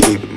Baby,